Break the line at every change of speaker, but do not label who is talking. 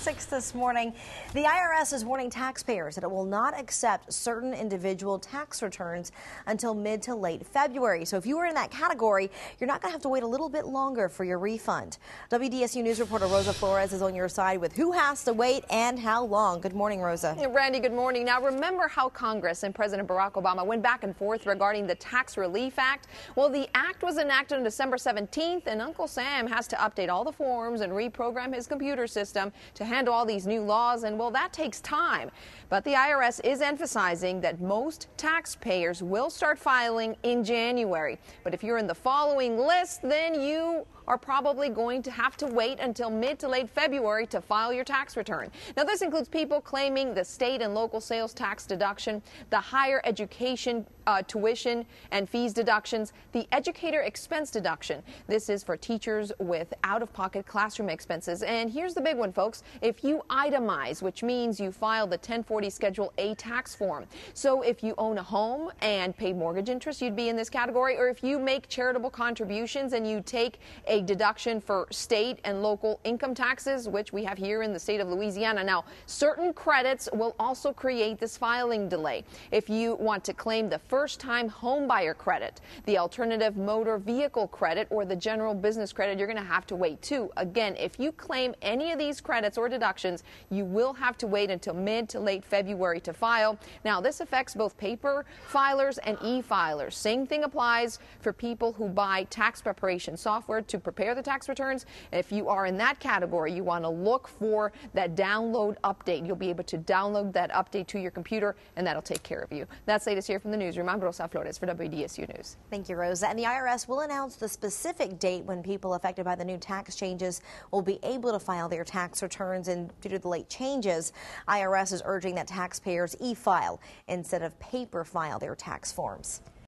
6 this morning. The IRS is warning taxpayers that it will not accept certain individual tax returns until mid to late February. So if you were in that category, you're not going to have to wait a little bit longer for your refund. WDSU News reporter Rosa Flores is on your side with who has to wait and how long. Good morning, Rosa.
Hey, Randy, good morning. Now, remember how Congress and President Barack Obama went back and forth regarding the Tax Relief Act? Well, the act was enacted on December 17th, and Uncle Sam has to update all the forms and reprogram his computer system to handle all these new laws, and well, that takes time. But the IRS is emphasizing that most taxpayers will start filing in January. But if you're in the following list, then you are probably going to have to wait until mid to late February to file your tax return. Now, this includes people claiming the state and local sales tax deduction, the higher education uh, tuition and fees deductions, the educator expense deduction. This is for teachers with out of pocket classroom expenses. And here's the big one, folks. If you itemize, which means you file the 1040 Schedule A tax form. So if you own a home and pay mortgage interest, you'd be in this category. Or if you make charitable contributions and you take a deduction for state and local income taxes, which we have here in the state of Louisiana. Now, certain credits will also create this filing delay. If you want to claim the first time homebuyer credit, the alternative motor vehicle credit, or the general business credit, you're going to have to wait too. Again, if you claim any of these credits or deductions, you will have to wait until mid to late February to file. Now, this affects both paper filers and e filers. Same thing applies for people who buy tax preparation software to prepare the tax returns. If you are in that category, you want to look for that download update. You'll be able to download that update to your computer, and that'll take care of you. That's latest here from the newsroom. I'm Rosa Flores for WDSU News.
Thank you, Rosa. And the IRS will announce the specific date when people affected by the new tax changes will be able to file their tax returns. And due to the late changes, IRS is urging that taxpayers e-file instead of paper file their tax forms.